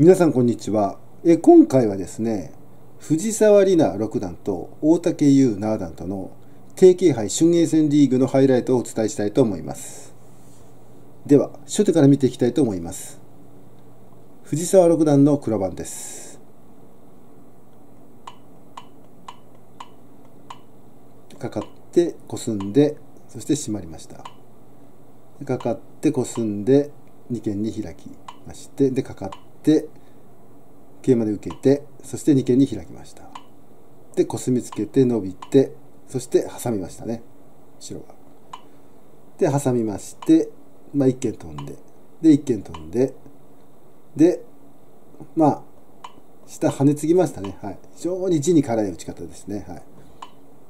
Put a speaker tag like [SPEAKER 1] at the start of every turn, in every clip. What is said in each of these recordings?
[SPEAKER 1] 皆さんこんにちは。え今回はですね藤沢里奈六段と大竹優七段との定型杯春英戦リーグのハイライトをお伝えしたいと思います。では初手から見ていきたいと思います。藤沢六段の黒番です。かかってこすんでそして閉まりました。かかってこすんで二間に開きましてでかかって桂馬で受けてそして二間に開きました。でコスミつけて伸びてそして挟みましたね。白がで挟みましてまあ一間飛んでで一間飛んででまあ下跳ね継ぎましたね。はい。非常に地に辛い打ち方ですね。はい。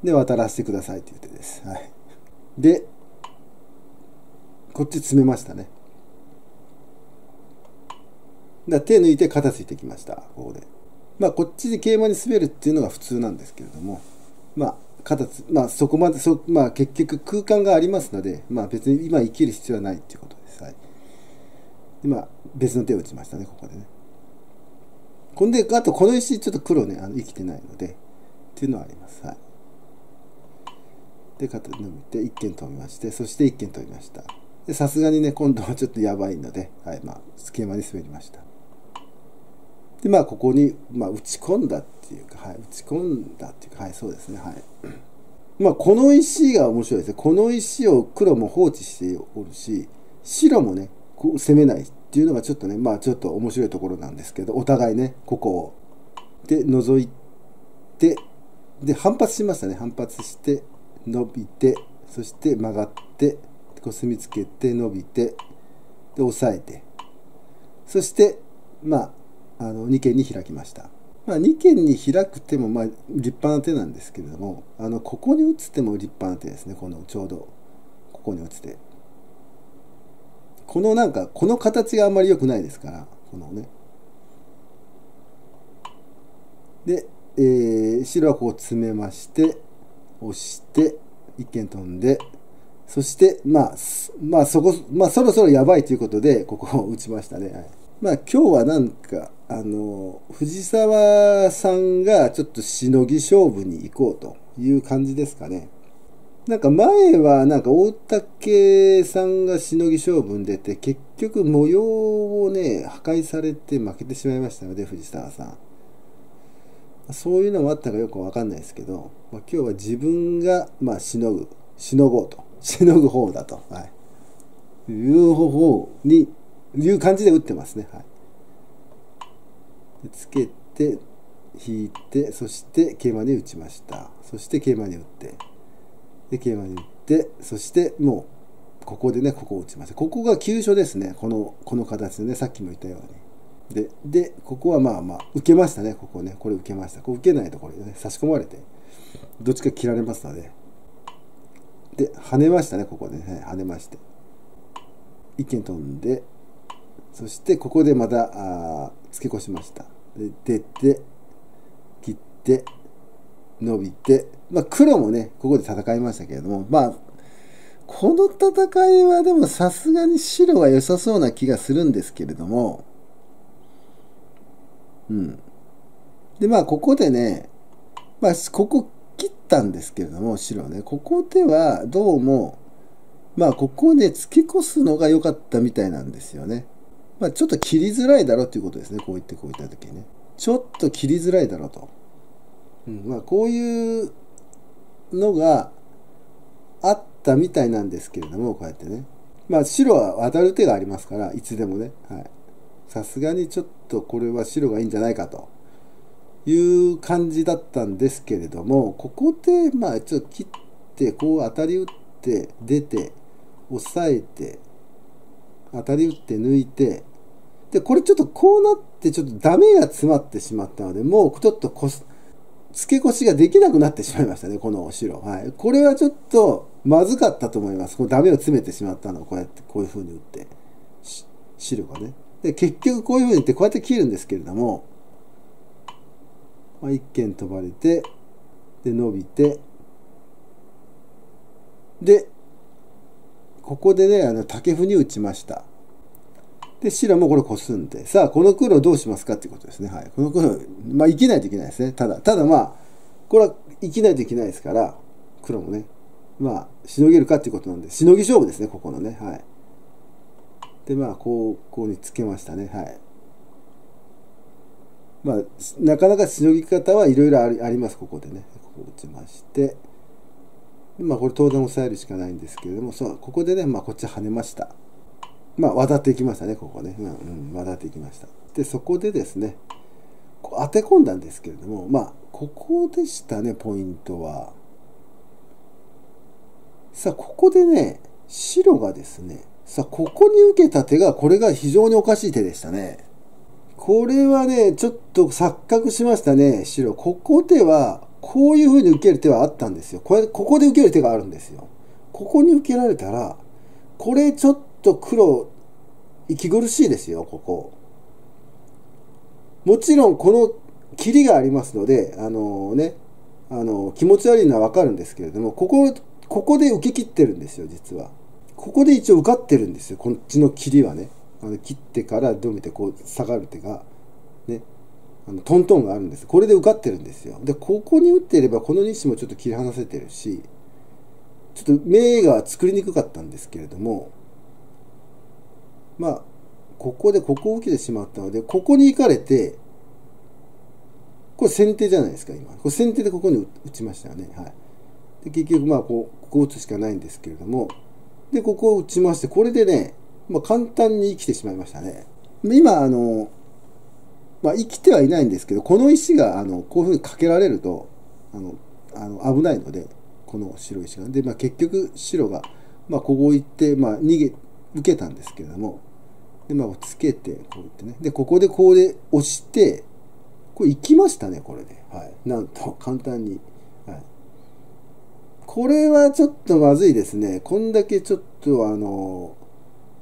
[SPEAKER 1] で渡らせてくださいという手です。はい。でこっち詰めましたね。だ手抜いて肩ついてきましたここで。まあこっちで桂馬に滑るっていうのが普通なんですけれどもまあ肩つまあそこまでそまあ結局空間がありますのでまあ別に今生きる必要はないっていうことです、はい、でまあ別の手を打ちましたねここでね。こんであとこの石ちょっと黒ねあの生きてないのでっていうのはあります。はい。で肩伸びて一間飛びましてそして一間飛びました。さすがにね今度はちょっとやばいので、はいまあ、隙間に滑りました。でまあここに、まあ、打ち込んだっていうか、はい、打ち込んだっていうかはいそうですねはい。まあこの石が面白いですね。この石を黒も放置しておるし白もねこう攻めないっていうのがちょっとねまあちょっと面白いところなんですけどお互いねここを。で覗いてで反発しましたね。反発して伸びてそして曲がってコスミつけて伸びてで押さえて。そしてまああの2間に開きました。まあ、2間に開く手もまあ立派な手なんですけれどもあのここに打つ手も立派な手ですね。このちょうどここに打つ手。このなんかこの形があんまり良くないですからこのね。で、えー、白はこう詰めまして押して一間飛んでそしてまあまあそこまあそろそろやばいということでここを打ちましたね、はい、まあ今日はなんかあの藤沢さんがちょっとしのぎ勝負に行こうという感じですかね。なんか前はなんか大竹さんがしのぎ勝負に出て結局模様をね破壊されて負けてしまいましたので藤沢さん。そういうのもあったかよくわかんないですけど、まあ、今日は自分がまあしのぐ、しのごうと、しのぐ方だと、はい、いう方法に、いう感じで打ってますね。はいつけて引いてそして桂馬に打ちました。そして桂馬に打って。で桂馬に打ってそしてもうここでねここを打ちました。ここが急所ですね。このこの形でねさっきも言ったように。ででここはまあまあ受けましたね。ここね。これ受けました。こう受けないところでね差し込まれて。どっちか切られますのでで跳ねましたね。ここでね跳ねまして。一見飛んで。そしてここでまたあ付け越しましたで出て切って伸びてまあ黒もねここで戦いましたけれどもまあこの戦いはでもさすがに白が良さそうな気がするんですけれどもうんでまあここでねまあここ切ったんですけれども白ねここではどうもまあここで付け越すのが良かったみたいなんですよね。まあ、ちょっと切りづらいだろうということですね。こう言ってこう言った時にね。ちょっと切りづらいだろうと。うん、まあ、こういうのがあったみたいなんですけれども、こうやってね。まあ、白は渡る手がありますから、いつでもね。はい。さすがにちょっとこれは白がいいんじゃないかという感じだったんですけれども、ここで、まあ、ちょっと切って、こう当たり打って、出て、押さえて、当たり打って抜いて、で、これちょっとこうなってちょっとダメが詰まってしまったので、もうちょっとこす、付け越しができなくなってしまいましたね、このお城。はい。これはちょっとまずかったと思います。このダメを詰めてしまったのをこうやって、こういう風に打って、白がね。で、結局こういう風に打ってこうやって切るんですけれども、まあ、一見飛ばれて、で、伸びて、で、ここでね、あの竹歩に打ちました。で、白もこれコスんで、さあ、この黒どうしますかっていうことですね。はい。この黒、まあ、生きないといけないですね。ただ、ただまあ、これは生きないといけないですから、黒もね、まあ、しのげるかっていうことなんで、しのぎ勝負ですね、ここのね。はい。で、まあ、こう、こうにつけましたね。はい。まあ、なかなかしのぎ方はいろいろあります、ここでね。ここ打ちまして。まあ、これ当然押さえるしかないんですけれども、そう、ここでね、まあ、こっち跳ねました。まあ、渡っていきましたね、ここね。うん、うん、渡っていきました。で、そこでですね、当て込んだんですけれども、まあ、ここでしたね、ポイントは。さあ、ここでね、白がですね、さあ、ここに受けた手が、これが非常におかしい手でしたね。これはね、ちょっと錯覚しましたね、白。ここでは、こういう風に受ける手はあったんですよ。これ、ここで受ける手があるんですよ。ここに受けられたら、これちょっと黒、息苦しいですよ、ここ。もちろん、この切りがありますので、あのね、あの、気持ち悪いのはわかるんですけれども、ここ、ここで受け切ってるんですよ、実は。ここで一応受かってるんですよ、こっちの切りはね。あの切ってからどめてこう下がる手が、ね、あのトントンがあるんです。これで受かってるんですよ。で、ここに打っていれば、この2子もちょっと切り離せてるし、ちょっと目が作りにくかったんですけれども、まあ、ここでここを受けてしまったので、ここに行かれて、これ先手じゃないですか、今。これ先手でここに打ちましたよね。はい。で、結局、まあ、こう、ここ打つしかないんですけれども、で、ここを打ちまして、これでね、まあ、簡単に生きてしまいましたね。今、あの、まあ、生きてはいないんですけど、この石が、あの、こういうふうにかけられると、あの、あの危ないので、この白石が。で、まあ、結局、白が、まあ、ここ行って、まあ、逃げ、受けたんですけれども、で、まあ、つけて、こう言ってね。で、ここでこうで押して、これ行きましたね、これで。はい。なんと、簡単に。はい。これはちょっとまずいですね。こんだけちょっと、あの、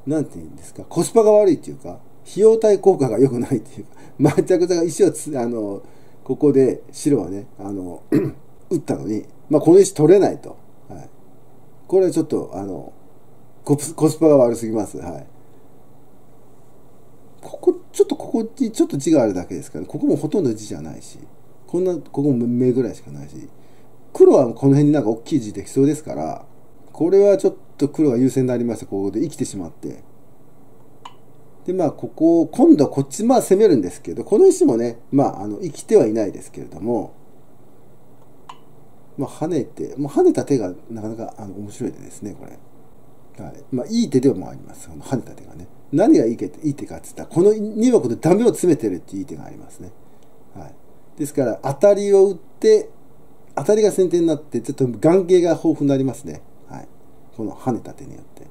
[SPEAKER 1] なんて言うんですか、コスパが悪いっていうか、費用対効果が良くないっていうか、めちゃくちゃ石をつ、あの、ここで白はね、あの、打ったのに、まあ、この石取れないと。はい。これはちょっと、あの、コスパが悪すぎます。はい。ここ、ちょっとここにちょっと字があるだけですから、ここもほとんど字じゃないし、こんな、ここも目ぐらいしかないし、黒はこの辺になんか大きい字できそうですから、これはちょっと黒が優勢になりました。ここで生きてしまって。で、まあ、ここ、今度はこっち、まあ、攻めるんですけど、この石もね、まあ、あの、生きてはいないですけれども、まあ、跳ねて、もう跳ねた手がなかなかあの面白いですね、これ。はい。まあ、いい手でもあります。この跳ねた手がね。何がいい手いい手かって言ったら、この2枠でダメを詰めてるっていういい手がありますね。はい。ですから、当たりを打って、当たりが先手になって、ちょっと眼形が豊富になりますね。はいこの跳ねた手によって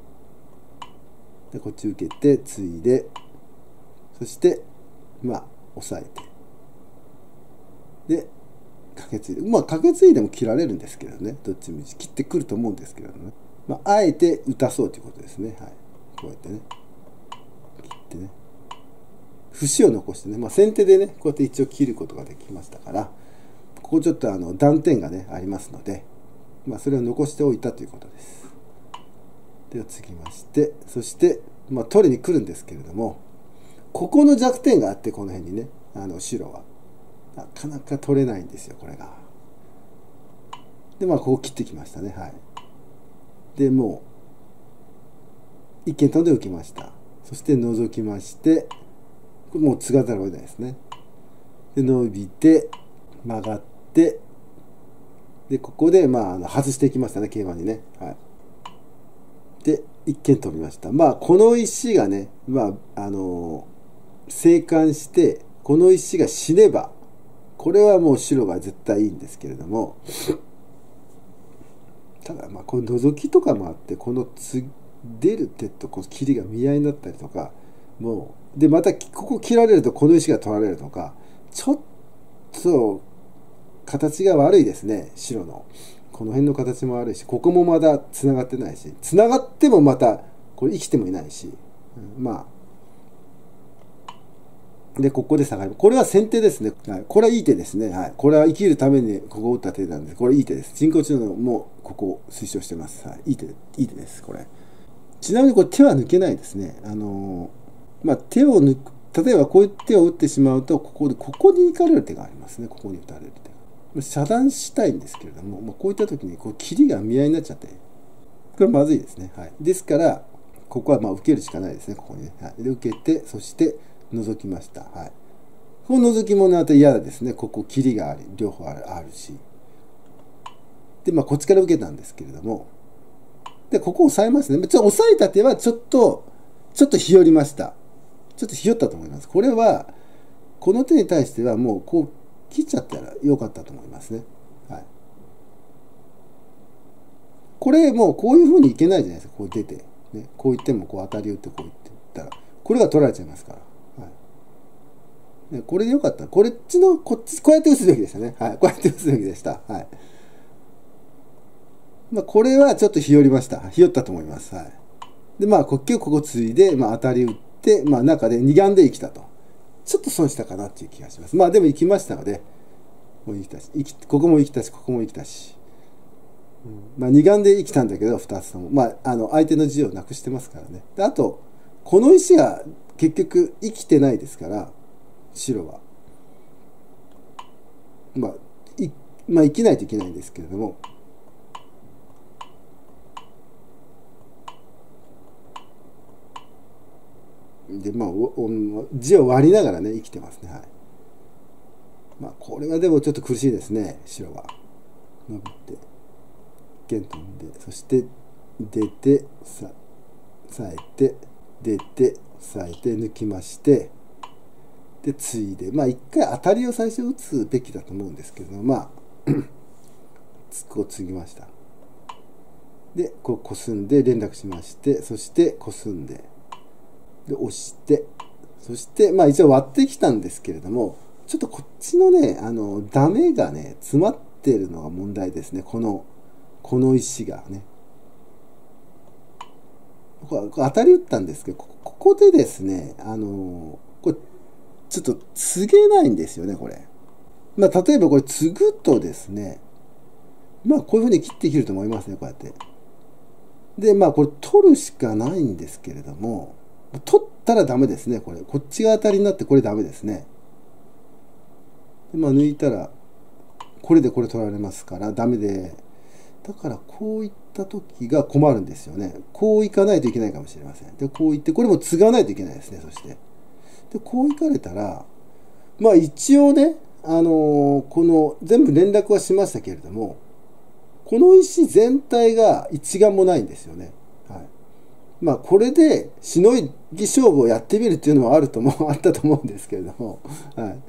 [SPEAKER 1] でこっち受けてついでそしてまあ押さえてでかけついでまあかけついでも切られるんですけどねどっちみち切ってくると思うんですけどね、まあ、あえて打たそうということですね。はい。こうやってね。切ってね。節を残してね、まあ、先手でねこうやって一応切ることができましたからここちょっとあの断点がねありますので、まあ、それを残しておいたということです。では次ましてそして、まあ、取りに来るんですけれどもここの弱点があってこの辺にねあの白はなかなか取れないんですよこれが。でまあここ切ってきましたね。はい。でもう一見飛んでおきました。そして覗きましてこれもう継がざるを得ないですね。で伸びて曲がってでここでまあ外していきましたね桂馬にね。はい。で一見飛びました。まあこの石がねまああの生還してこの石が死ねばこれはもう白が絶対いいんですけれどもただまあこの覗きとかもあってこのつ出る手とこう切りが見合いになったりとかもうでまたここ切られるとこの石が取られるとかちょっと形が悪いですね白の。この辺の形も悪いしここもまだつながってないしつながってもまたこれ生きてもいないし、うん、まあでここで下がるこれは先手ですね、はい、これはいい手ですね、はい、これは生きるためにここを打った手なんでこれいい手です。人工知能もここを推奨してます、はい、いい手いい手ですこれ。ちなみにこれ手は抜けないですね。あのまあ、手を抜く例えばこういう手を打ってしまうとここでここに行かれる手がありますね。ここに打たれる手が。遮断したいんですけれども、まあ、こういった時にこう切りが見合いになっちゃってこれまずいですね、はい、ですからここはまあ受けるしかないですね。ここにね、はい、で受けてそして覗きましたはいこの覗きもまた嫌ですねここ切りがある両方あるしでまあこっちから受けたんですけれどもでここ押さえますねちょっと押さえた手はちょっとちょっと日和りましたちょっとひよったと思います。これは、この手に対してはもうこう切っちゃったらよかったと思いますね。はい。これもうこういうふうにいけないじゃないですか。こう出て。ね、こう言ってもこう当たり打ってこう言ってったら、これが取られちゃいますから。これでよかった。これっちの、こっち、こうやって打つべきでしたね。はい。こうやって打つべきでした。はい。まあ、これはちょっとひよりました。ひよったと思います。はい。で、まあ、国境ここついで、まあ、当たり打って、、まあ、中で2眼で生きたと。ちょっと損したかなっていう気がします。まあでも生きましたので、もう生きたし、生きここも生きたし、ここも生きたし。まあ二眼で生きたんだけど、2つとも。まあ、あの、相手の字をなくしてますからね。であと、この石が結局生きてないですから、白は。まあ、いまあ、生きないといけないんですけれども、で、まあ、字を割りながらね、生きてますね。はい。まあ、これはでもちょっと苦しいですね、白は。伸びて、剣飛んで、そして出て、さ、さえて、出て、さえて、抜きまして、で、ついで、まあ、一回当たりを最初打つべきだと思うんですけど、まあ、こう継ぎました。で、こう、こすんで連絡しまして、そしてこすんで、で押してそしてまあ一応割ってきたんですけれどもちょっとこっちのねあのダメがね詰まってるのが問題ですねこのこの石がねこ当たり打ったんですけどここでですねあのこれちょっと継げないんですよねこれまあ例えばこれ継ぐとですねまあこういうふうに切っていけると思いますねこうやってでまあこれ取るしかないんですけれども取ったらダメですね、これ。こっちが当たりになってこれダメですね。でまあ、抜いたら、これでこれ取られますからダメで、だからこういった時が困るんですよね。こういかないといけないかもしれません。で、こういって、これも継がないといけないですね、そして。で、こういかれたら、まあ一応ね、あのー、この全部連絡はしましたけれども、この石全体が一眼もないんですよね。はいまあこれでしのぎ勝負をやってみるっていうのもあるともあったと思うんですけれども、はい。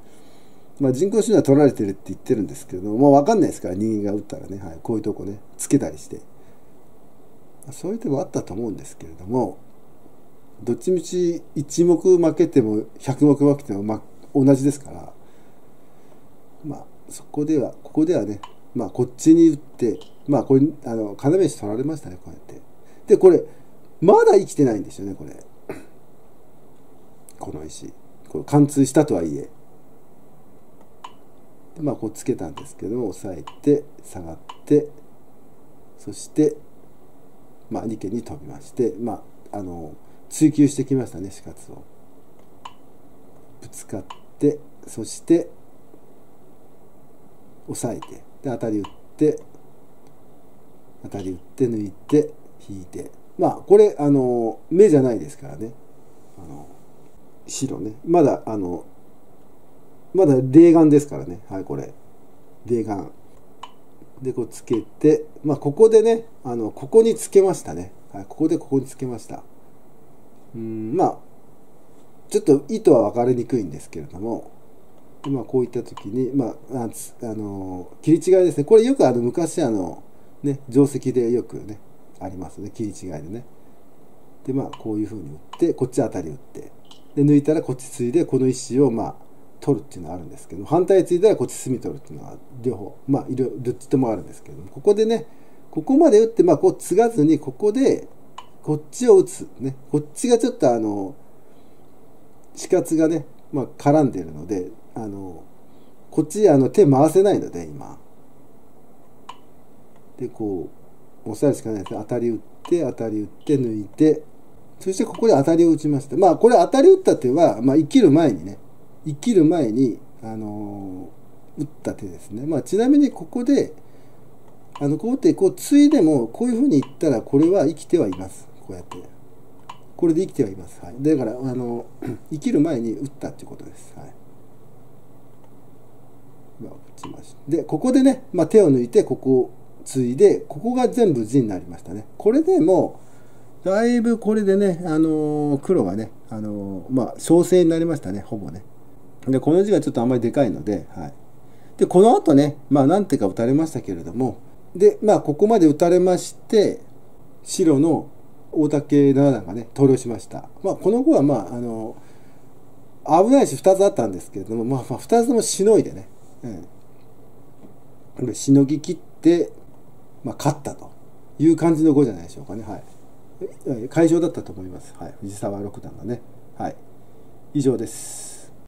[SPEAKER 1] まあ人工知能は取られてるって言ってるんですけれども、もうわかんないですから人間が打ったらね、はい、こういうとこね、つけたりして。そういう手もあったと思うんですけれども、どっちみち1目負けても100目負けても、ま、同じですから、まあそこでは、ここではね、まあこっちに打って、まあこれ、あの、要石取られましたね、こうやって。で、これ、まだ生きてないんですよねこれ。この石。これ貫通したとはいえ。まあこうつけたんですけども押さえて下がってそしてまあ2家に飛びましてまああの追求してきましたね死活を。ぶつかってそして押さえてで当たり打って当たり打って抜いて引いて。まあこれあの目じゃないですからね。あの白ね。まだあのまだ霊眼ですからね。はいこれ。霊眼。でこうつけてまあここでねあのここにつけましたね、はい、ここでここにつけました。うんまあちょっと意図は分かりにくいんですけれどもまあこういった時にまああの切り違いですね。これよくあの昔あのね定石でよくねありますね。切り違いでね。でまあこういうふうに打ってこっち当たり打ってで抜いたらこっちついでこの石をまあ取るっていうのはあるんですけど反対ついたらこっち隅取るっていうのは両方まあいろどっちともあるんですけどもここでねここまで打ってまあこう継がずにここでこっちを打つ。ね。こっちがちょっとあの死活がね、まあ、絡んでるのであのこっちあの手回せないので今。でこう押さえるしかないです。ね当たり打って当たり打って抜いて。そしてここで当たりを打ちました。まあこれ当たり打った手は、まあ、生きる前にね。生きる前に、あのー、打った手ですね。まあちなみにここであのこうやってこう。ついでもこういうふうに言ったらこれは生きてはいます。こうやって。これで生きてはいます、はい、だからあの 生きる前に打ったっていうことです、はい。まあ、打ちました。でここでね、まあ、手を抜いてここをついでここが全部地になりましたね。これでもうだいぶこれでね、あのー、黒がね、あのー、まあ小生になりましたねほぼね。でこの字がちょっとあんまりでかいので、はい、でこの後ねまあ何手か打たれましたけれどもでまあここまで打たれまして白の大竹七段がね投了しました。まあこの碁はまああの危ないし2つあったんですけれども、まあ、まあ2つともしのいでね、うん、しのぎ切って、まあ、勝ったという感じの碁じゃないでしょうかね。はい。会場だったと思います。はい。藤沢六段がね。はい。以上です。